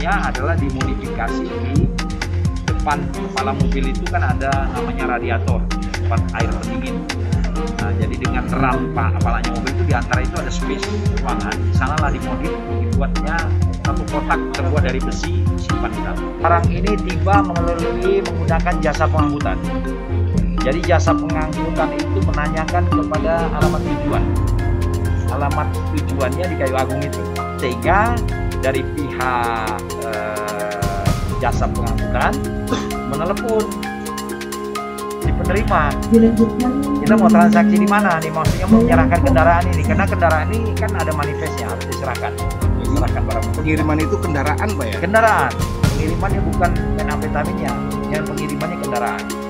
Prosesnya adalah dimodifikasi di depan kepala mobil itu kan ada namanya radiator tempat air pendingin. Nah, jadi dengan rampa kepalanya mobil itu di antara itu ada space ruangan. Di sanalah dimodif dibuatnya satu kotak terbuat dari besi simpan di dalam. Barang ini tiba melalui menggunakan jasa pengangkutan. Jadi jasa pengangkutan itu menanyakan kepada alamat tujuan. Alamat tujuannya di Kayu Agung itu. Sehingga dari pihak eh, jasa pengangkutan menelepon si penerima. Dilanjutkan. Kita mau transaksi di mana nih? Maksudnya mau menyerahkan kendaraan ini? Karena kendaraan ini kan ada manifestnya harus diserahkan. Diserahkan barang bukti. Pengiriman itu kendaraan, Pak ya? kendaraan. Pengirimannya bukan metamfetaminnya yang pengirimannya kendaraan